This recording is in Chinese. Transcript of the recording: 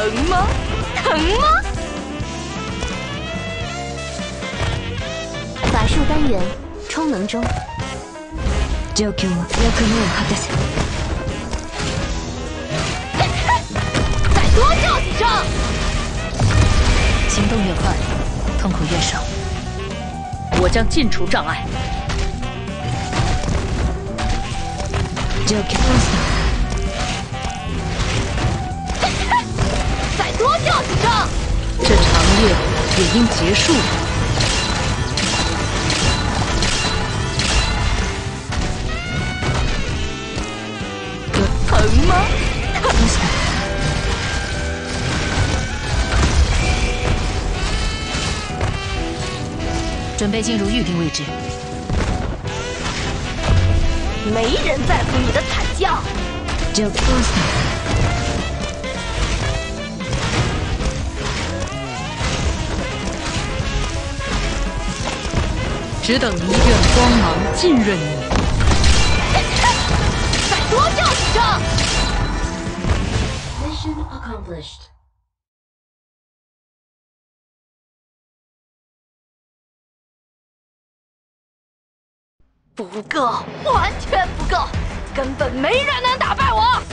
疼吗？疼吗？ー法術单元充能中状況は役目を果たせ再多叫几声！行动越快，痛苦越少。我将尽除障碍。状況 多叫几声！这长夜也应结束了。疼吗？ターどうした准备进入预定位置。没人在乎你的惨叫。状況モ 只等一阵光芒浸润你。再多叫几声！Mission accomplished 不够，完全不够，根本没人能打败我。